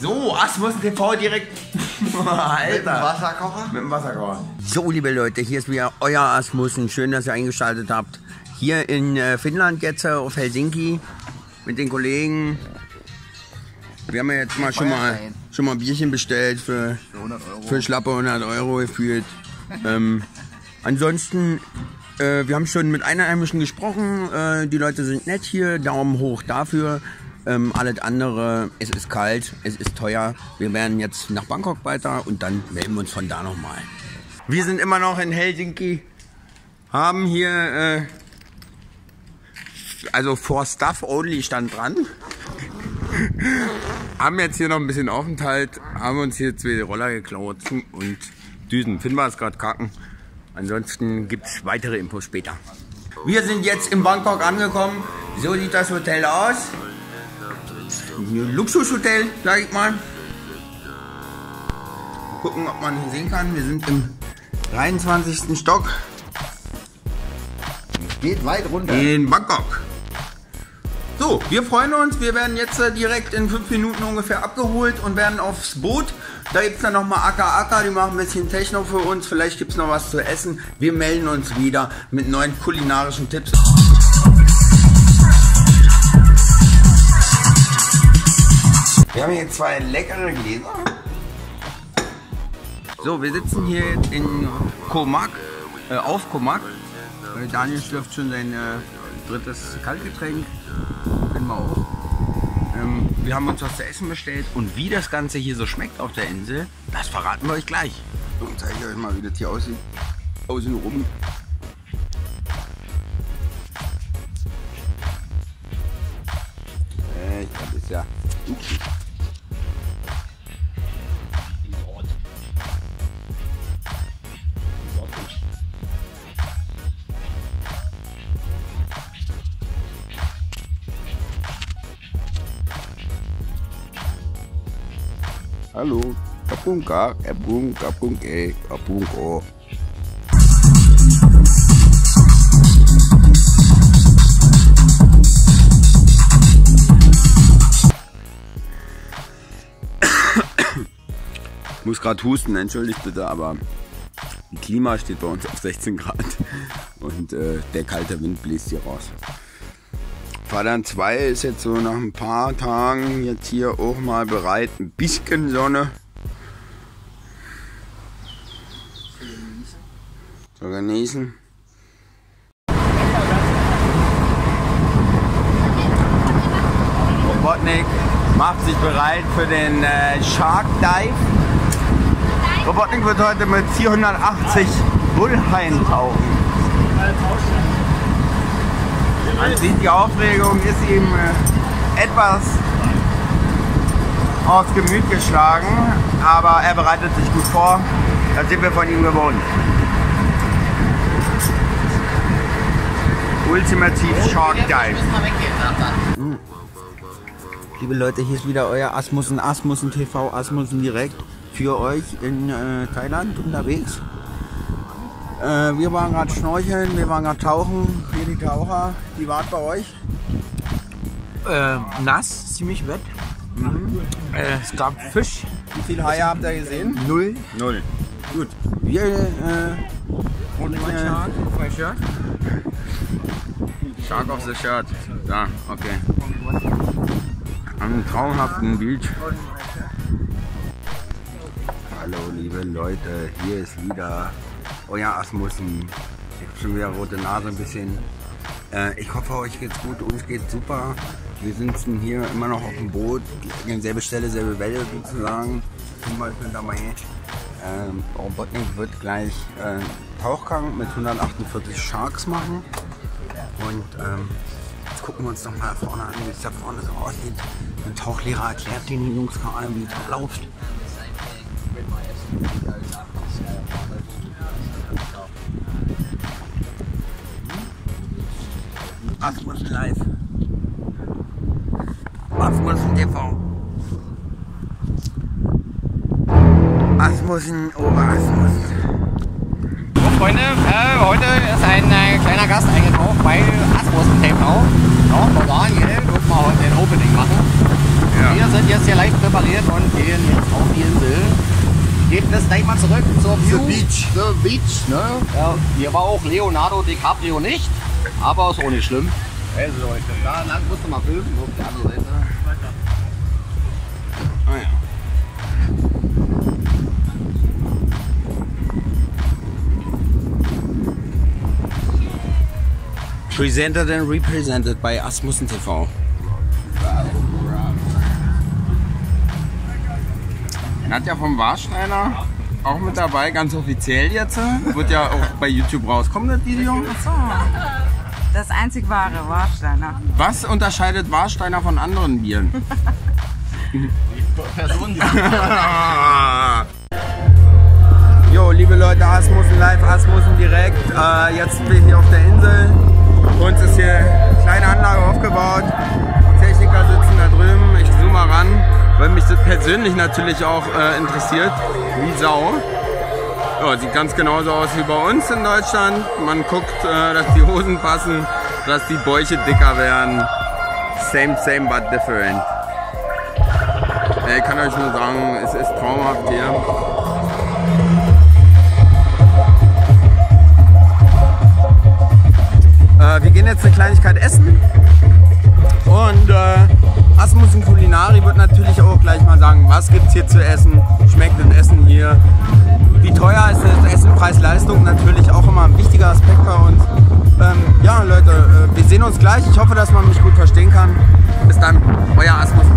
So, Asmus TV direkt. Alter. Mit dem Wasserkocher? Mit dem Wasserkocher. So, liebe Leute, hier ist wieder euer Asmussen. Schön, dass ihr eingeschaltet habt. Hier in äh, Finnland jetzt äh, auf Helsinki mit den Kollegen. Wir haben ja jetzt mal schon mal, schon mal ein Bierchen bestellt für, für schlappe 100 Euro gefühlt. Ähm, ansonsten, äh, wir haben schon mit Einheimischen gesprochen. Äh, die Leute sind nett hier. Daumen hoch dafür. Ähm, alles andere, es ist kalt, es ist teuer. Wir werden jetzt nach Bangkok weiter und dann melden wir uns von da nochmal. Wir sind immer noch in Helsinki, haben hier, äh, also for Stuff Only stand dran. haben jetzt hier noch ein bisschen Aufenthalt, haben uns hier zwei Roller geklaut und Düsen. Finden wir es gerade kacken. Ansonsten gibt es weitere Infos später. Wir sind jetzt in Bangkok angekommen. So sieht das Hotel aus. Luxushotel, sag ich mal. Gucken, ob man hier sehen kann. Wir sind im 23. Stock Geht weit runter. in Bangkok. So, wir freuen uns. Wir werden jetzt äh, direkt in fünf Minuten ungefähr abgeholt und werden aufs Boot. Da gibt es dann nochmal Aka Aka, die machen ein bisschen Techno für uns. Vielleicht gibt es noch was zu essen. Wir melden uns wieder mit neuen kulinarischen Tipps. Wir haben hier zwei leckere Gläser. So, wir sitzen hier in Komak, äh, auf Komak. Daniel schlürft schon sein äh, drittes Kaltgetränk. Können wir auch. Ähm, wir haben uns was zu essen bestellt und wie das Ganze hier so schmeckt auf der Insel, das verraten wir euch gleich. Und zeige ich euch mal, wie das hier aussieht. Außen rum. Äh, das ist ja. Ups. Halo, kapung kak, kapung, kapung ke, kapung ko. Muss gerade husten, entschuldigt bitte, aber die Klima steht bei uns auf 16 Grad und äh, der kalte Wind bläst hier raus. Fadern 2 ist jetzt so nach ein paar Tagen jetzt hier auch mal bereit. Ein bisschen Sonne. Zu genießen. Robotnik macht sich bereit für den äh, Shark Dive. Robotnik wird heute mit 480 Bullhaien tauchen. Man sieht, die Aufregung ist ihm äh, etwas aufs Gemüt geschlagen, aber er bereitet sich gut vor. Das sind wir von ihm gewohnt. Ultimativ Shark Dive. Liebe Leute, hier ist wieder euer Asmussen, Asmussen TV, Asmussen direkt für euch in äh, Thailand unterwegs. Äh, wir waren gerade schnorcheln, wir waren gerade tauchen. Hier die Taucher, die waren bei euch. Äh, nass, ziemlich wett. Äh, es gab Fisch, Wie viele Haie habt ihr gesehen? null. Null. Gut. Wir äh, und Mein äh, Shark, mein Shirt. Shark of the Shirt. Da, okay. Am traumhaften Bild. Hallo liebe Leute, hier ist wieder euer Asmussen. Ich habe schon wieder rote Nase ein bisschen. Äh, ich hoffe, euch geht's gut, uns geht's super. Wir sitzen hier immer noch auf dem Boot, selbe Stelle, selbe Welle sozusagen. Zum Beispiel dabei. Ähm, Robotnik wird gleich äh, Tauchgang mit 148 Sharks machen. Und ähm, jetzt gucken wir uns noch mal vorne an, wie es da vorne so aussieht. Ein Tauchlehrer erklärt den Jungs gerade, wie es läuft. Asmussen live. Asmussen TV. Asmussen, oh Asmussen. So, Freunde, äh, heute ist ein äh, kleiner Gast eingetaucht bei Asmussen TV. Ja, der Daniel wird mal heute ein Opening machen. Ja. Wir sind jetzt hier leicht präpariert und gehen jetzt auf die Insel. Geht das gleich mal zurück zur View. The Beach. The Beach, ne? Ja, hier war auch Leonardo DiCaprio nicht, aber ist auch nicht schlimm. Also, ich bin da lang musst du mal filmen, auf die andere Seite. Ah, ja. Presented and represented by Asmussen TV. Nadja vom Warsteiner auch mit dabei, ganz offiziell jetzt. Wird ja auch bei YouTube rauskommen, das Video. So. Das einzig wahre Warsteiner. Was unterscheidet Warsteiner von anderen Bieren? Person, die Jo, liebe Leute, Asmussen live, Asmussen direkt. Äh, jetzt bin ich hier auf der Insel. Uns ist hier eine kleine Anlage aufgebaut. Die Techniker sitzen da drüben. Ich zoome mal ran, weil mich das persönlich natürlich auch äh, interessiert. Wie Sau. Ja, sieht ganz genauso aus wie bei uns in Deutschland. Man guckt, äh, dass die Hosen passen, dass die Bäuche dicker werden. Same, same, but different. Ich kann euch nur sagen, es ist traumhaft hier. Äh, wir gehen jetzt eine Kleinigkeit essen. Und äh, Asmussen Kulinari wird natürlich auch gleich mal sagen, was gibt's hier zu essen, schmeckt das Essen hier. Wie teuer ist das Essen, Preis-Leistung natürlich auch immer ein wichtiger Aspekt bei uns. Ähm, ja Leute, äh, wir sehen uns gleich. Ich hoffe, dass man mich gut verstehen kann. Bis dann, euer Asmussen.